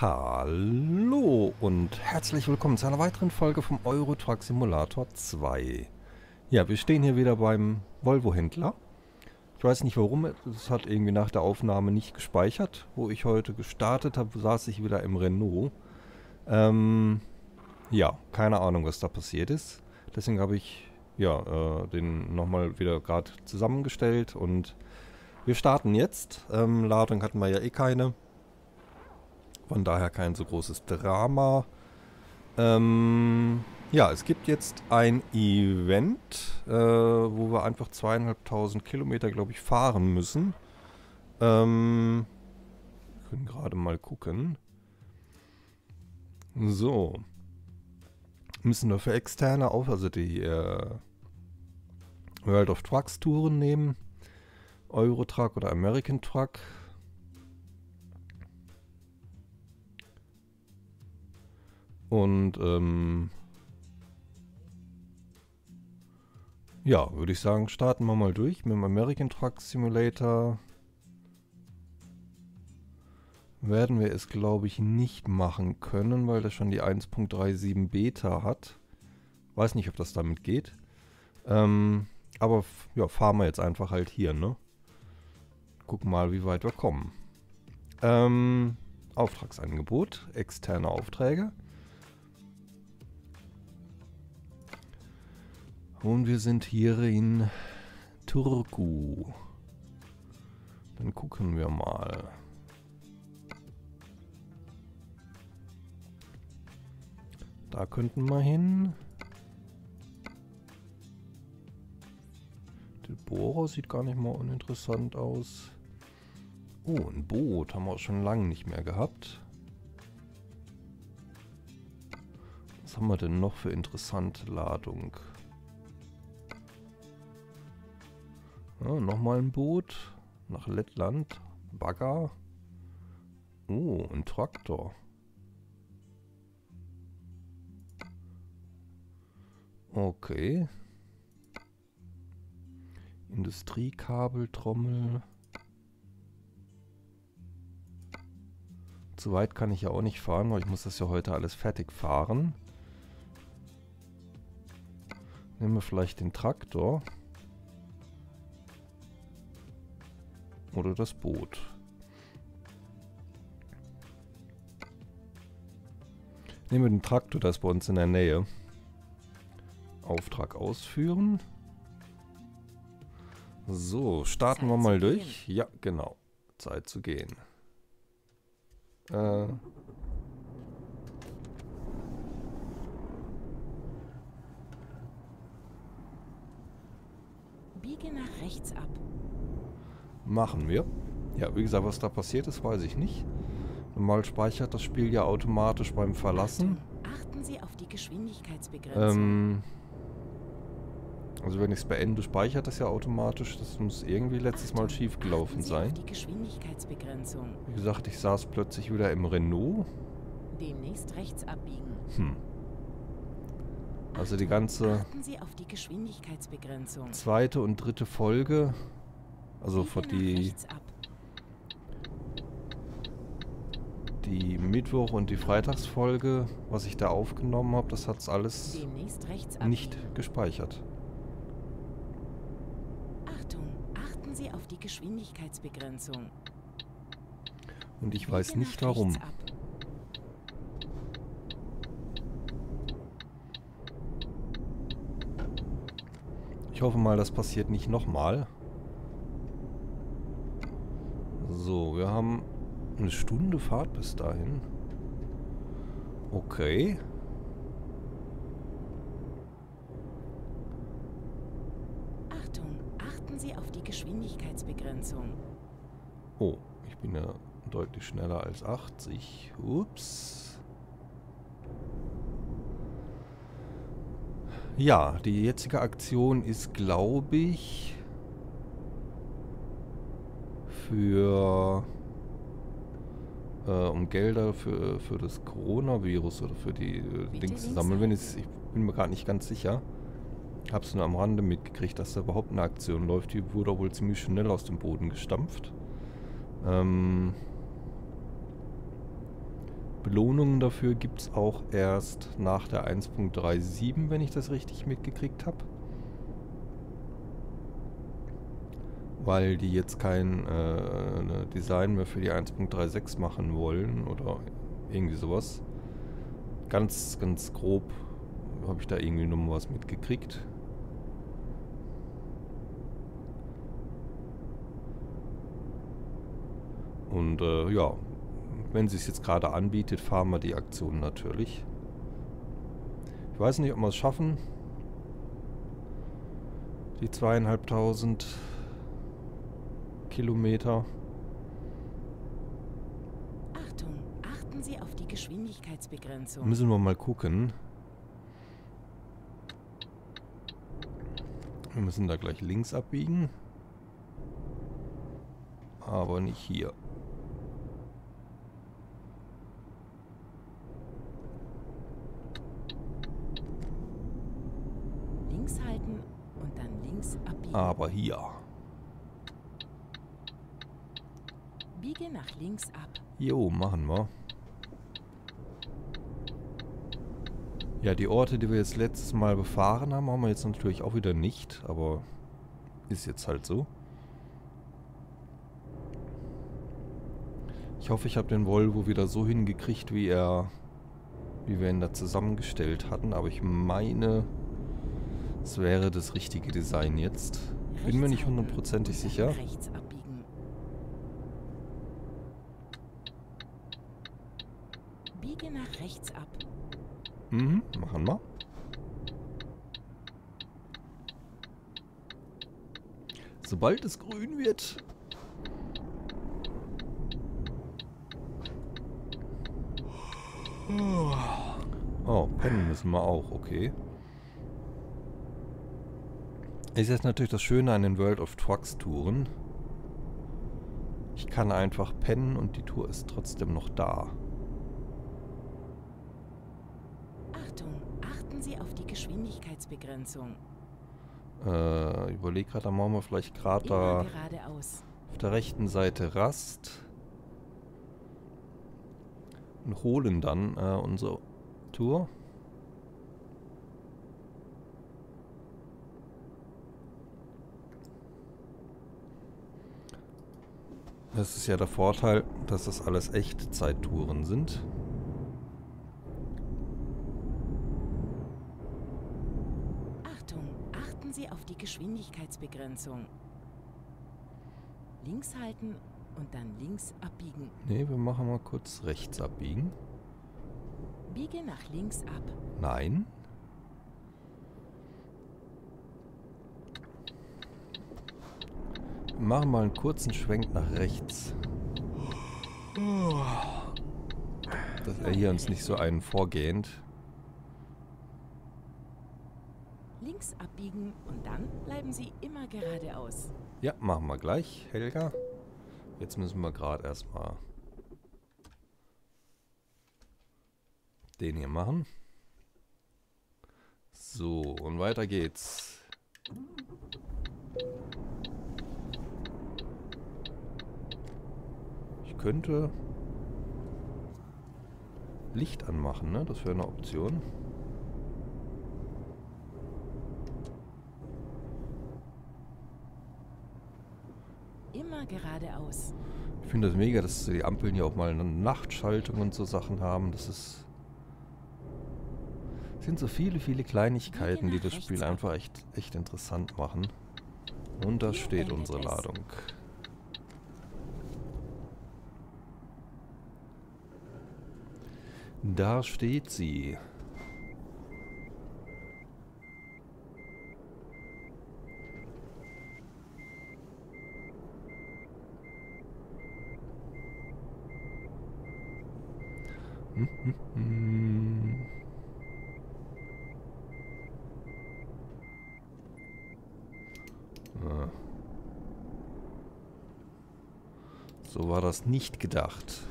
Hallo und herzlich willkommen zu einer weiteren Folge vom Euro Truck Simulator 2. Ja, wir stehen hier wieder beim Volvo-Händler. Ich weiß nicht warum, es hat irgendwie nach der Aufnahme nicht gespeichert. Wo ich heute gestartet habe, saß ich wieder im Renault. Ähm, ja, keine Ahnung, was da passiert ist. Deswegen habe ich ja, äh, den nochmal wieder gerade zusammengestellt und wir starten jetzt. Ähm, Ladung hatten wir ja eh keine. Von daher kein so großes Drama. Ähm, ja, es gibt jetzt ein Event, äh, wo wir einfach zweieinhalbtausend Kilometer, glaube ich, fahren müssen. Ähm, können gerade mal gucken. So. Müssen wir für externe auf, also die äh, World of Trucks Touren nehmen. Eurotruck oder American Truck. Und ähm, ja, würde ich sagen, starten wir mal durch mit dem American Truck Simulator. Werden wir es, glaube ich, nicht machen können, weil das schon die 1.37 Beta hat. Weiß nicht, ob das damit geht. Ähm, aber ja, fahren wir jetzt einfach halt hier, ne? Gucken mal, wie weit wir kommen. Ähm, Auftragsangebot, externe Aufträge. Und wir sind hier in Turku. Dann gucken wir mal. Da könnten wir hin. Der Bohrer sieht gar nicht mal uninteressant aus. Oh, ein Boot haben wir auch schon lange nicht mehr gehabt. Was haben wir denn noch für interessante Ladung? Ja, Nochmal ein Boot. Nach Lettland. Bagger. Oh, ein Traktor. Okay. Industriekabeltrommel. Zu weit kann ich ja auch nicht fahren, weil ich muss das ja heute alles fertig fahren. Nehmen wir vielleicht den Traktor. Oder das Boot. Nehmen wir den Traktor, das ist bei uns in der Nähe. Auftrag ausführen. So, starten Zeit wir mal durch. Gehen. Ja, genau. Zeit zu gehen. Äh. Biege nach rechts ab. Machen wir. Ja, wie gesagt, was da passiert ist, weiß ich nicht. Normal speichert das Spiel ja automatisch beim Verlassen. Achten Sie auf die Geschwindigkeitsbegrenzung. Ähm, also wenn ich es beende, speichert das ja automatisch. Das muss irgendwie letztes Mal schief gelaufen sein. Die Geschwindigkeitsbegrenzung. Wie gesagt, ich saß plötzlich wieder im Renault. Demnächst rechts abbiegen. Hm. Also die ganze die zweite und dritte Folge, also für die die Mittwoch- und die Freitagsfolge, was ich da aufgenommen habe, das hat es alles nicht gespeichert. Sie auf die Geschwindigkeitsbegrenzung. Und ich weiß nicht warum. Ich hoffe mal, das passiert nicht nochmal. So, wir haben eine Stunde Fahrt bis dahin. Okay. Geschwindigkeitsbegrenzung. Oh, ich bin ja deutlich schneller als 80. Ups. Ja, die jetzige Aktion ist, glaube ich, für äh, um Gelder für, für das Coronavirus oder für die äh, Dings zu sammeln. Wenn ich, ich bin mir gerade nicht ganz sicher. Hab's nur am Rande mitgekriegt, dass da überhaupt eine Aktion läuft. Die wurde wohl ziemlich schnell aus dem Boden gestampft. Ähm Belohnungen dafür gibt es auch erst nach der 1.37, wenn ich das richtig mitgekriegt habe. Weil die jetzt kein äh, Design mehr für die 1.36 machen wollen oder irgendwie sowas. Ganz, ganz grob habe ich da irgendwie noch was mitgekriegt. Und äh, ja, wenn es sich jetzt gerade anbietet, fahren wir die Aktion natürlich. Ich weiß nicht, ob wir es schaffen. Die zweieinhalbtausend Kilometer. Achtung, achten Sie auf die Geschwindigkeitsbegrenzung. Müssen wir mal gucken. Wir müssen da gleich links abbiegen. Aber nicht hier. Links halten und dann links abbiegen. Aber hier. Biege nach links ab. Jo, machen wir. Ja, die Orte, die wir jetzt letztes Mal befahren haben, haben wir jetzt natürlich auch wieder nicht, aber ist jetzt halt so. Ich hoffe, ich habe den Volvo wieder so hingekriegt, wie er, wie wir ihn da zusammengestellt hatten, aber ich meine, es wäre das richtige Design jetzt. Bin mir nicht hundertprozentig sicher. Rechts abbiegen. Biege nach rechts ab. Mhm, machen wir. Sobald es grün wird. Oh, pennen müssen wir auch, okay. Ist jetzt natürlich das Schöne an den World of Trucks Touren. Ich kann einfach pennen und die Tour ist trotzdem noch da. Achtung, achten Sie auf die Geschwindigkeitsbegrenzung. Äh, überleg gerade, da machen wir vielleicht gerade da auf der rechten Seite Rast. Und holen dann äh, unsere Tour. Das ist ja der Vorteil, dass das alles Echtzeittouren sind. Achtung, achten Sie auf die Geschwindigkeitsbegrenzung. Links halten und dann links abbiegen. Ne, wir machen mal kurz rechts abbiegen. Biege nach links ab. Nein. Wir machen mal einen kurzen Schwenk nach rechts. Dass er hier uns nicht so einen vorgehend. Links abbiegen und dann bleiben Sie immer geradeaus. Ja, machen wir gleich, Helga. Jetzt müssen wir gerade erstmal den hier machen. So, und weiter geht's. Ich könnte Licht anmachen, ne? Das wäre eine Option. Immer geradeaus. Ich finde das mega, dass die Ampeln hier auch mal eine Nachtschaltung und so Sachen haben. Das ist. sind so viele, viele Kleinigkeiten, die das Spiel einfach echt, echt interessant machen. Und da steht unsere. Ladung. Da steht sie. Ah. So war das nicht gedacht.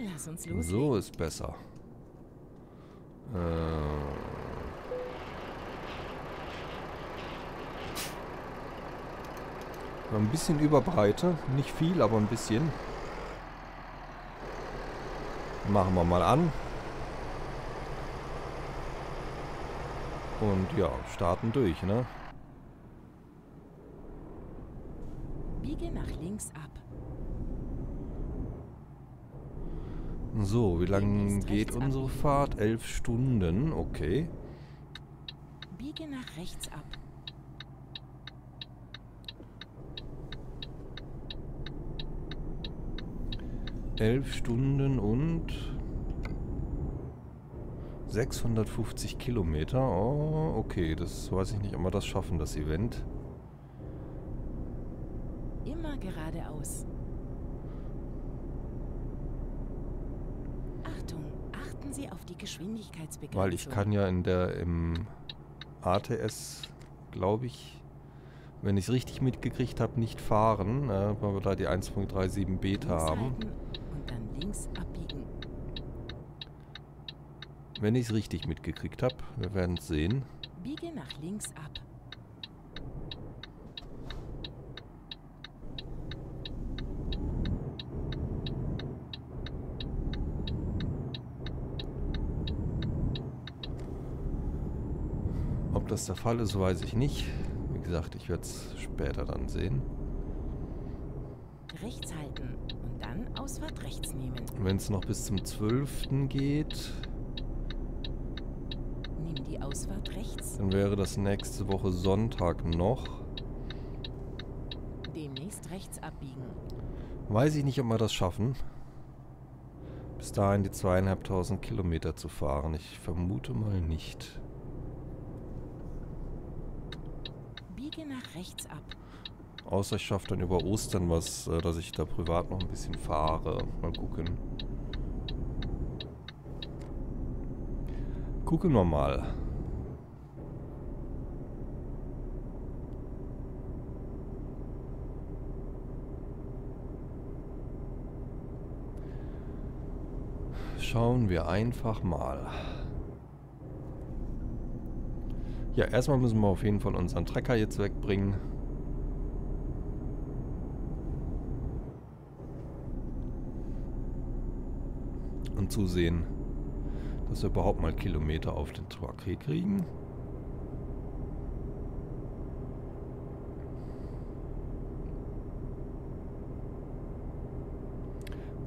Lass uns loslegen. So ist besser. Ein bisschen Überbreite. Nicht viel, aber ein bisschen. Machen wir mal an. Und ja, starten durch, ne? Biege nach links ab. So, wie lange geht unsere. Fahrt? Elf Stunden, okay. Biege nach rechts ab. Elf Stunden und 650 Kilometer. Oh, okay, das weiß ich nicht, ob wir das schaffen, das Event. Immer geradeaus. Achtung, achten Sie auf die Geschwindigkeitsbegrenzung. Weil ich kann ja in der im ATS, glaube ich, wenn ich es richtig mitgekriegt habe, nicht fahren, äh, weil wir da die 1.37 Beta haben. halten links abbiegen. Wenn ich es richtig mitgekriegt habe, wir werden es sehen. Biege nach links ab. Ob das der Fall ist, weiß ich nicht. Wie gesagt, ich werde es später dann sehen. Rechts halten dann Ausfahrt rechts nehmen. Wenn es noch bis zum 12. geht, Nimm die Ausfahrt rechts. dann wäre das nächste Woche Sonntag noch. Demnächst rechts abbiegen. Weiß ich nicht, ob wir das schaffen. Bis dahin die zweieinhalbtausend Kilometer zu fahren. Ich vermute mal nicht. Biege nach rechts ab. Außer ich schaffe dann über Ostern was, äh, dass ich da privat noch ein bisschen fahre. Mal gucken. Gucken wir mal. Schauen wir einfach mal. Ja, erstmal müssen wir auf jeden Fall unseren Trecker jetzt wegbringen. Zusehen, dass wir überhaupt mal Kilometer auf den Truck hier kriegen.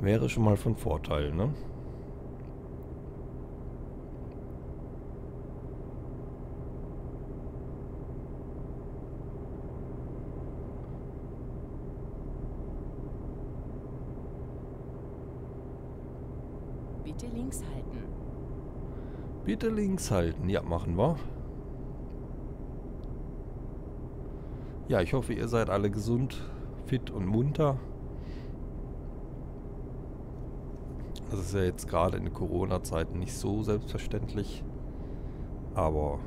Wäre schon mal von Vorteil, ne? Bitte links halten. Bitte links halten. Ja, machen wir. Ja, ich hoffe, ihr seid alle gesund, fit und munter. Das ist ja jetzt gerade in Corona-Zeiten nicht so selbstverständlich. Aber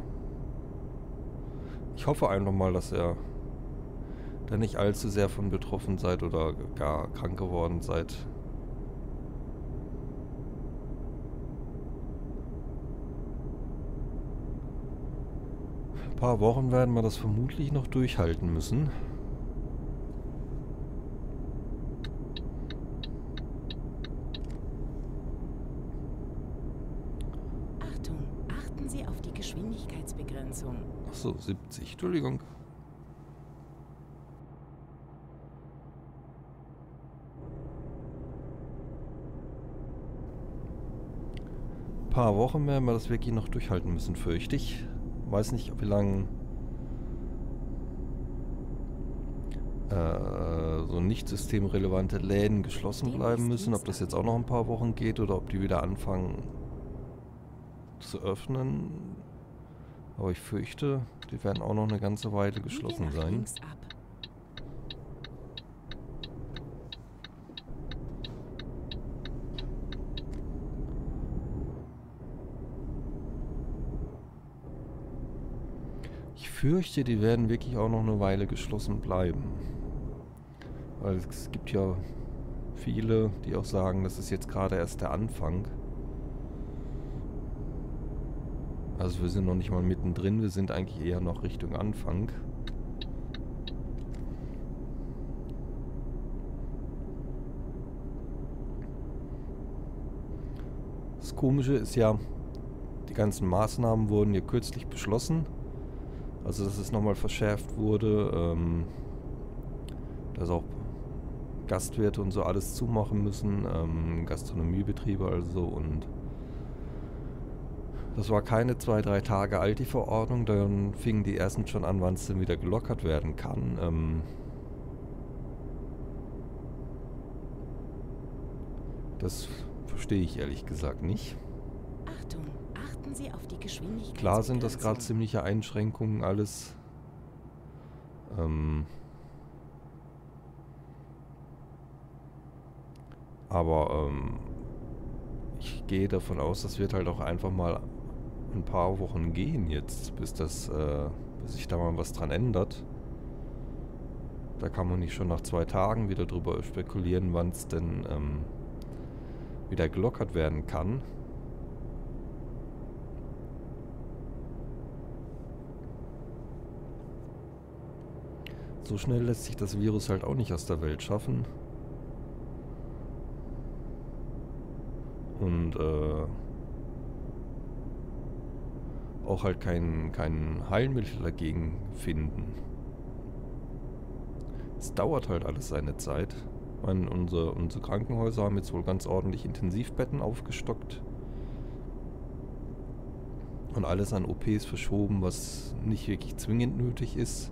ich hoffe einfach mal, dass ihr da nicht allzu sehr von betroffen seid oder gar krank geworden seid. Ein paar Wochen werden wir das vermutlich noch durchhalten müssen. Achtung, achten Sie auf die Geschwindigkeitsbegrenzung. Achso, 70. Entschuldigung. Ein paar Wochen werden wir das wirklich noch durchhalten müssen, fürchte ich. Weiß nicht, wie lange äh, so nicht systemrelevante Läden geschlossen bleiben müssen. Ob das jetzt auch noch ein paar Wochen geht oder ob die wieder anfangen zu öffnen. Aber ich fürchte, die werden auch noch eine ganze Weile geschlossen sein. links ab. fürchte, die werden wirklich auch noch eine Weile geschlossen bleiben. Weil es gibt ja viele, die auch sagen, das ist jetzt gerade erst der Anfang. Also wir sind noch nicht mal mittendrin, wir sind eigentlich eher noch Richtung Anfang. Das Komische ist ja, die ganzen Maßnahmen wurden hier kürzlich beschlossen. Also dass es nochmal verschärft wurde, ähm, dass auch Gastwirte und so alles zumachen müssen, ähm, Gastronomiebetriebe also und das war keine zwei, drei Tage alt, die Verordnung. Dann fingen die ersten schon an, wann es denn wieder gelockert werden kann. Ähm das verstehe ich ehrlich gesagt nicht. Achtung, Klar sind das gerade ziemliche Einschränkungen alles. Ähm aber ähm ich gehe davon aus, das wird halt auch einfach mal ein paar Wochen gehen jetzt, bis das, äh, bis sich da mal was dran ändert. Da kann man nicht schon nach zwei Tagen wieder drüber spekulieren, wann es denn ähm, wieder gelockert werden kann. So schnell lässt sich das Virus halt auch nicht aus der Welt schaffen. Und äh, auch halt kein, kein Heilmittel dagegen finden. Es dauert halt alles seine Zeit. Meine, unsere, unsere Krankenhäuser haben jetzt wohl ganz ordentlich Intensivbetten aufgestockt. Und alles an OPs verschoben, was nicht wirklich zwingend nötig ist.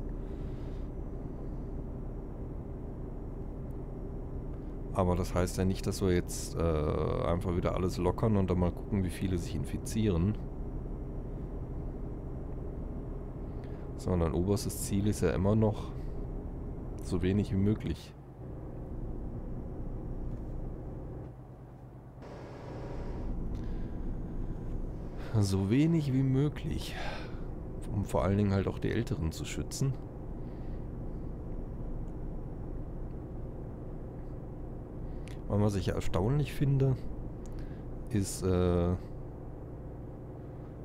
Aber das heißt ja nicht, dass wir jetzt äh, einfach wieder alles lockern und dann mal gucken, wie viele sich infizieren. Sondern oberstes Ziel ist ja immer noch so wenig wie möglich. So wenig wie möglich. Um vor allen Dingen halt auch die Älteren zu schützen. Was ich erstaunlich finde, ist, äh,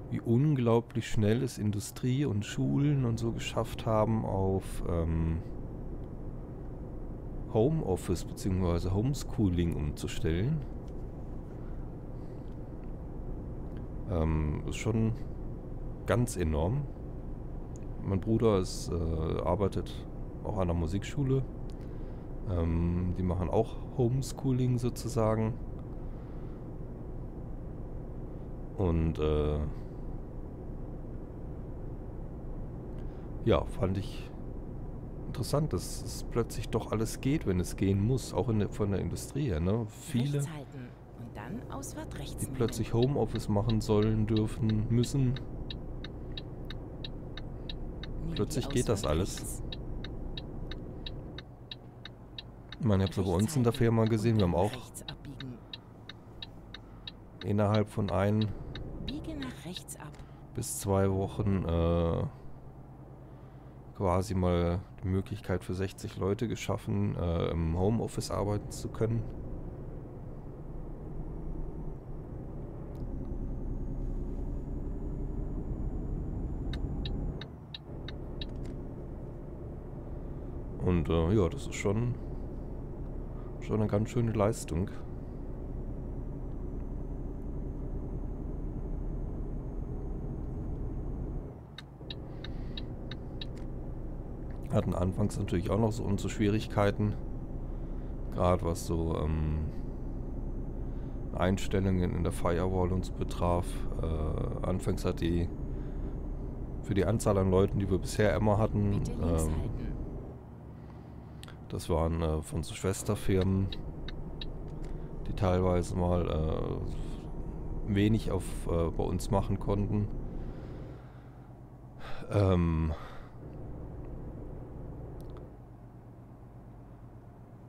wie unglaublich schnell es Industrie und Schulen und so geschafft haben, auf ähm, Homeoffice bzw. Homeschooling umzustellen. Ähm, ist schon ganz enorm. Mein Bruder ist, äh, arbeitet auch an der Musikschule. Ähm, die machen auch Homeschooling sozusagen. Und äh, ja, fand ich interessant, dass es plötzlich doch alles geht, wenn es gehen muss, auch in der, von der Industrie her. Ne? Viele, die plötzlich Homeoffice machen sollen, dürfen, müssen. Plötzlich geht das alles. Ich meine, ich habe es bei uns in der Firma gesehen, wir haben auch innerhalb von ein bis zwei Wochen äh, quasi mal die Möglichkeit für 60 Leute geschaffen, äh, im Homeoffice arbeiten zu können. Und äh, ja, das ist schon, schon eine ganz schöne Leistung. hatten anfangs natürlich auch noch so unsere Schwierigkeiten. Gerade was so ähm, Einstellungen in der Firewall uns betraf. Äh, anfangs hat die für die Anzahl an Leuten, die wir bisher immer hatten, ähm, das waren äh, von so Schwesterfirmen, die teilweise mal äh, wenig auf äh, bei uns machen konnten. Ähm,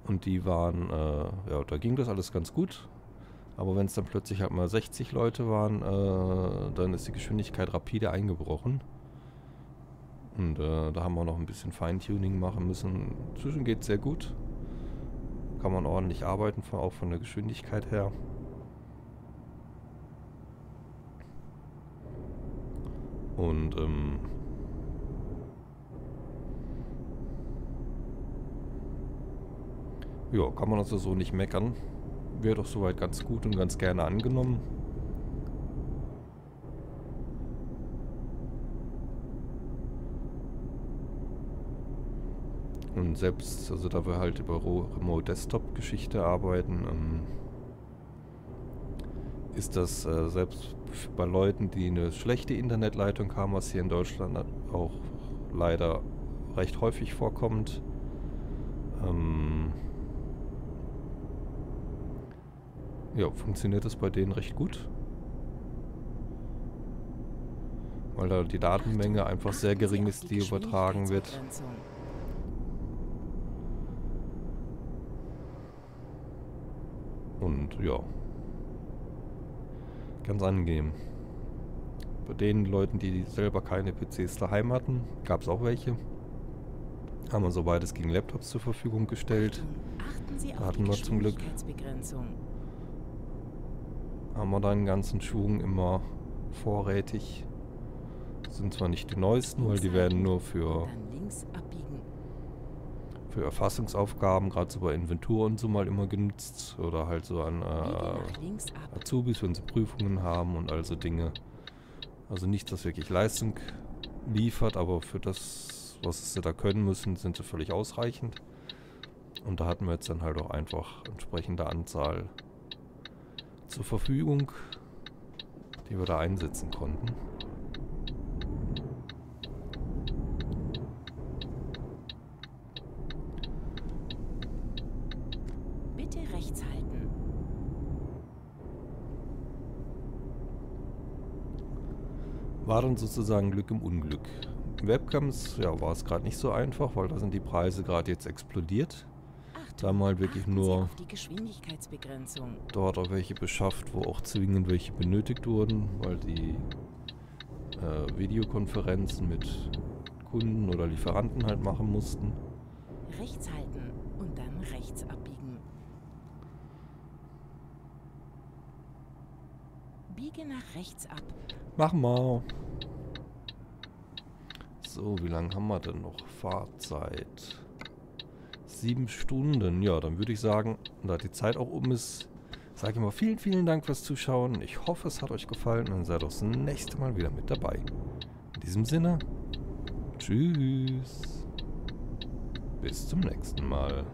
Und die waren, äh, ja, da ging das alles ganz gut. Aber wenn es dann plötzlich halt mal 60 Leute waren, äh, dann ist die Geschwindigkeit rapide eingebrochen. Und äh, da haben wir noch ein bisschen Feintuning machen müssen. Inzwischen geht es sehr gut. Kann man ordentlich arbeiten, auch von der Geschwindigkeit her. Und ähm, Ja, kann man also so nicht meckern. Wäre doch soweit ganz gut und ganz gerne angenommen. Und selbst, also da wir halt über Remote Desktop Geschichte arbeiten, ähm, ist das äh, selbst bei Leuten, die eine schlechte Internetleitung haben, was hier in Deutschland auch leider recht häufig vorkommt. Ähm ja, funktioniert das bei denen recht gut. Weil da die Datenmenge einfach sehr gering ist, die übertragen wird. Und ja, ganz angenehm. Bei den Leuten, die selber keine PCs daheim hatten, gab es auch welche. Haben wir soweit es ging Laptops zur Verfügung gestellt. da hatten wir zum Glück. Haben wir da einen ganzen Schwung immer vorrätig. Sind zwar nicht die neuesten, weil die werden nur für für Erfassungsaufgaben, gerade so bei Inventur und so mal immer genutzt. Oder halt so an äh, Azubis, wenn sie Prüfungen haben und also Dinge. Also nicht, dass wirklich Leistung liefert, aber für das, was sie da können müssen, sind sie völlig ausreichend. Und da hatten wir jetzt dann halt auch einfach entsprechende Anzahl zur Verfügung, die wir da einsetzen konnten. War dann sozusagen Glück im Unglück. Webcams, ja, war es gerade nicht so einfach, weil da sind die Preise gerade jetzt explodiert. Da halt wirklich nur dort auch welche beschafft, wo auch zwingend welche benötigt wurden, weil die äh, Videokonferenzen mit Kunden oder Lieferanten halt machen mussten. Rechts halten und dann rechts abbiegen. Biege nach rechts ab Machen wir. So, wie lange haben wir denn noch Fahrzeit? Sieben Stunden. Ja, dann würde ich sagen, da die Zeit auch um ist, sage ich mal vielen, vielen Dank fürs Zuschauen. Ich hoffe, es hat euch gefallen und seid auch das nächste Mal wieder mit dabei. In diesem Sinne, tschüss. Bis zum nächsten Mal.